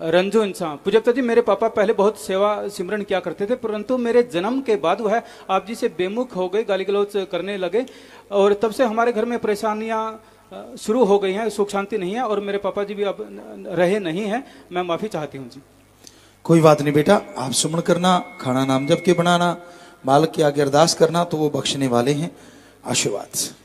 रंजू इंसान पूजपता जी, मेरे पापा पहले बहुत सेवा सिमरन किया करते थे, परंतु मेरे जन्म के बाद वह आप जी से बेमुख हो गए, गाली गलौच करने लगे, और तब से हमारे घर में परेशानियाँ शुरू हो गई हैं, सुख शांति नहीं है, और मेरे पापा जी भी अब रहे नहीं हैं, मैं माफ़ी चाहती हूँ जी। कोई बात नहीं बेटा, आप सुमन करना, खाना नाम जब के बनाना, मालक की आगे अरदास करना तो वो बख्शने वाले हैं। आशीर्वाद।